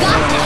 got!